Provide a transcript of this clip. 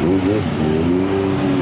Uhum.